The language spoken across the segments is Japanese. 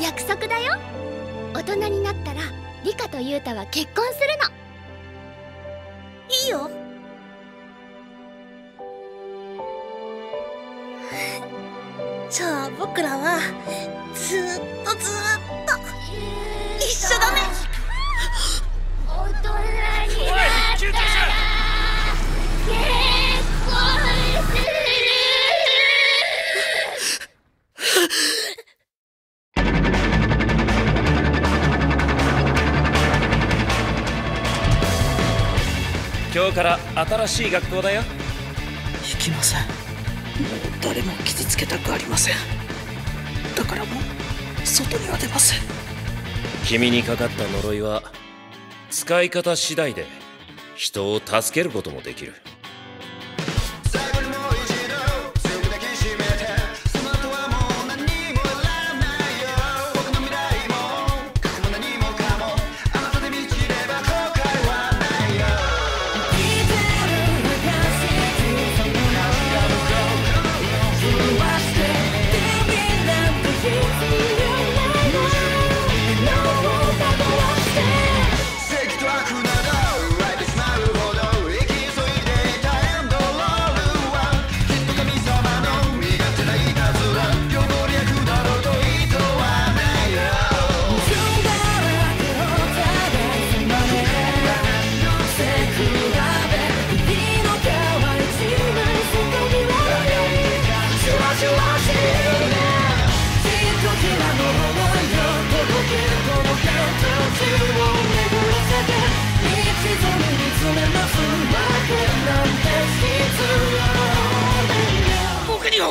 約束だよ。大人になったらリカとユータは結婚するの。いいよ。じゃあ僕らはずっとずっと。今日から新しい学校だよ。行きません。もう誰も傷つけたくありません。だからもう外には出ません。君にかかった呪いは使い方次第で人を助けることもできる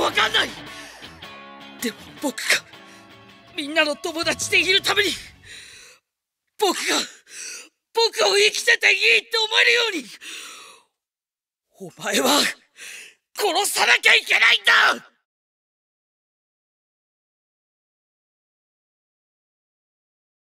わかんない。でも僕がみんなの友達でいるために僕が僕を生きてていいって思えるようにお前は殺さなきゃいけないんだ。